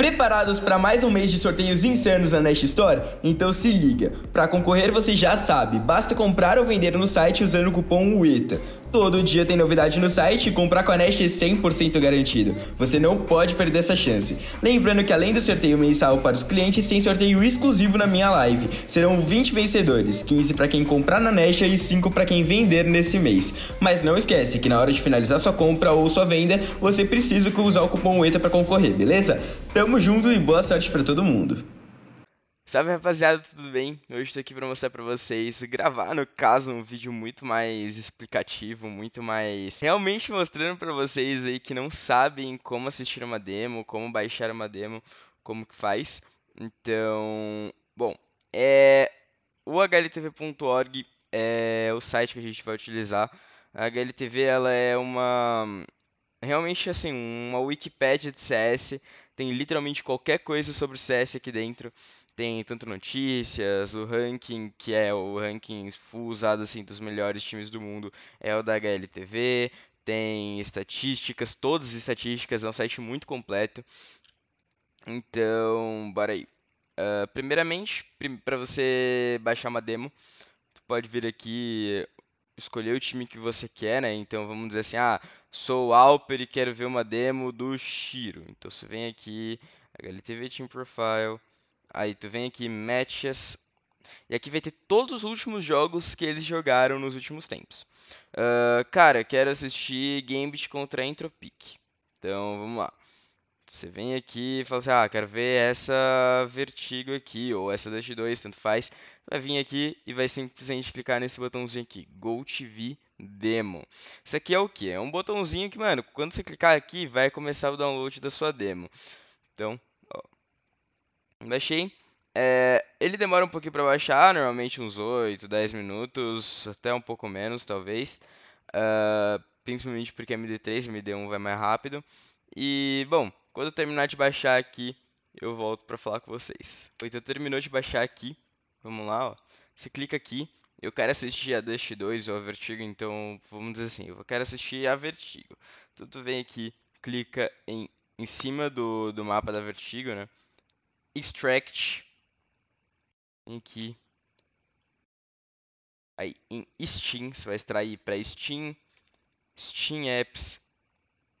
Preparados para mais um mês de sorteios insanos na Nest Store? Então se liga. Para concorrer você já sabe, basta comprar ou vender no site usando o cupom UETA. Todo dia tem novidade no site e comprar com a Nest é 100% garantido. Você não pode perder essa chance. Lembrando que além do sorteio mensal para os clientes, tem sorteio exclusivo na minha live. Serão 20 vencedores, 15 para quem comprar na Nest e 5 para quem vender nesse mês. Mas não esquece que na hora de finalizar sua compra ou sua venda, você precisa usar o cupom ETA para concorrer, beleza? Tamo junto e boa sorte para todo mundo. Salve rapaziada, tudo bem? Hoje estou aqui para mostrar para vocês, gravar no caso um vídeo muito mais explicativo, muito mais realmente mostrando para vocês aí que não sabem como assistir uma demo, como baixar uma demo, como que faz. Então, bom, é o hltv.org é o site que a gente vai utilizar. A HLTV ela é uma realmente assim, uma Wikipedia de CS, tem literalmente qualquer coisa sobre CS aqui dentro tem tanto notícias, o ranking, que é o ranking full usado assim dos melhores times do mundo, é o da HLTV, tem estatísticas, todas as estatísticas, é um site muito completo. Então, bora aí. Uh, primeiramente, prim para você baixar uma demo, tu pode vir aqui escolher o time que você quer, né? Então vamos dizer assim, ah, sou o Alper e quero ver uma demo do Shiro. Então você vem aqui, HLTV Team Profile, Aí tu vem aqui, matches. E aqui vai ter todos os últimos jogos que eles jogaram nos últimos tempos. Uh, cara, quero assistir Gambit contra Entropic. Então, vamos lá. Você vem aqui e fala assim, ah, quero ver essa Vertigo aqui, ou essa Dash 2, tanto faz. Vai vir aqui e vai simplesmente clicar nesse botãozinho aqui, Go TV Demo. Isso aqui é o que? É um botãozinho que, mano, quando você clicar aqui, vai começar o download da sua demo. Então, Baixei. É, ele demora um pouquinho para baixar, normalmente uns 8, 10 minutos, até um pouco menos talvez. Uh, principalmente porque MD3 e MD1 vai mais rápido. E, bom, quando terminar de baixar aqui, eu volto para falar com vocês. Então terminou de baixar aqui, vamos lá, ó. Você clica aqui, eu quero assistir a Dust 2 ou a Vertigo, então vamos dizer assim, eu quero assistir a Vertigo. Então tu vem aqui, clica em, em cima do, do mapa da Vertigo, né? Extract aqui aí em Steam, você vai extrair para Steam, Steam Apps,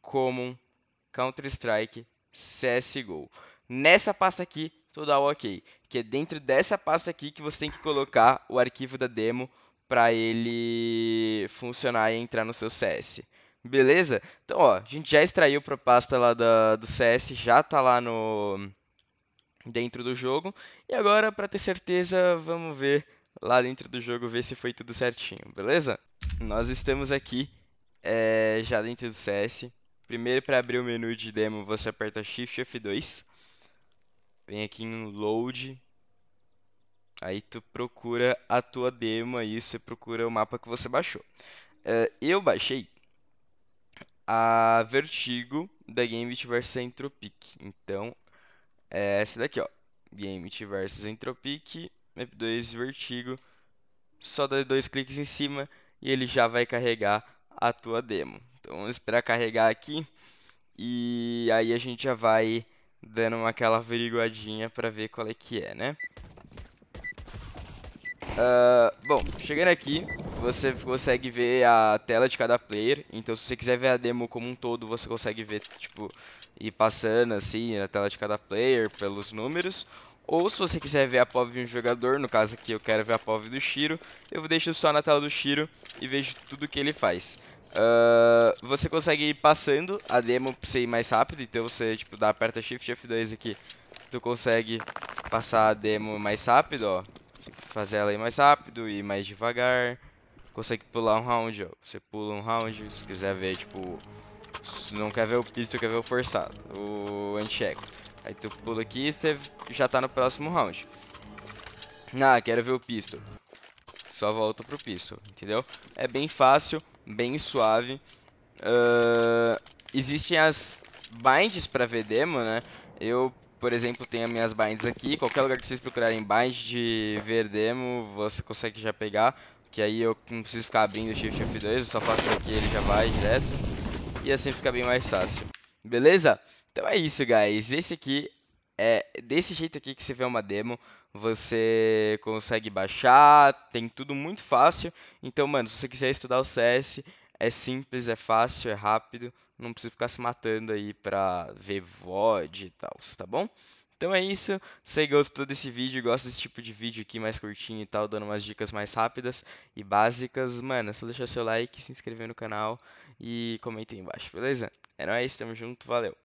Common, Counter-Strike, CSGO. Nessa pasta aqui, tu dá OK, que é dentro dessa pasta aqui que você tem que colocar o arquivo da demo para ele funcionar e entrar no seu CS. Beleza? Então, ó, a gente já extraiu para a pasta lá da, do CS, já tá lá no dentro do jogo. E agora, para ter certeza, vamos ver lá dentro do jogo, ver se foi tudo certinho, beleza? Nós estamos aqui é, já dentro do CS. Primeiro, para abrir o menu de demo, você aperta Shift F2. Vem aqui em Load. Aí tu procura a tua demo, aí você procura o mapa que você baixou. É, eu baixei a Vertigo da Gambit vs Entropic. Então, é essa daqui, ó. Gambit versus Entropic, Map2 Vertigo. Só dá dois cliques em cima e ele já vai carregar a tua demo. Então vamos esperar carregar aqui e aí a gente já vai dando aquela averiguadinha para ver qual é que é, né? Uh, bom, chegando aqui, você consegue ver a tela de cada player. Então, se você quiser ver a demo como um todo, você consegue ver, tipo, ir passando assim a tela de cada player pelos números. Ou se você quiser ver a POV de um jogador, no caso aqui eu quero ver a POV do Shiro, eu deixo só na tela do Shiro e vejo tudo que ele faz. Uh, você consegue ir passando a demo pra você ir mais rápido, então você tipo, dá, aperta Shift F2 aqui, tu consegue passar a demo mais rápido, ó. Fazer ela ir mais rápido e mais devagar consegue pular um round, ó. Você pula um round, se quiser ver, tipo... Se não quer ver o pistol, quer ver o forçado, o anti-echo. Aí tu pula aqui e você já tá no próximo round. Ah, quero ver o pistol. Só volta pro pistol, entendeu? É bem fácil, bem suave. Uh, existem as binds pra ver demo, né? Eu, por exemplo, tenho as minhas binds aqui. Qualquer lugar que vocês procurarem bind de ver demo, você consegue já pegar. Que aí eu não preciso ficar abrindo o Shift F2, eu só faço aqui ele já vai direto. E assim fica bem mais fácil. Beleza? Então é isso, guys. Esse aqui é desse jeito aqui que você vê uma demo, você consegue baixar, tem tudo muito fácil. Então, mano, se você quiser estudar o CS, é simples, é fácil, é rápido, não precisa ficar se matando aí pra ver VOD e tal, tá bom? Então é isso, se você gostou desse vídeo, gosta desse tipo de vídeo aqui mais curtinho e tal, dando umas dicas mais rápidas e básicas, mano, é só deixar seu like, se inscrever no canal e comentem aí embaixo, beleza? É nóis, tamo junto, valeu!